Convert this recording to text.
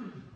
Hmm.